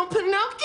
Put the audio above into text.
on Pinocchio.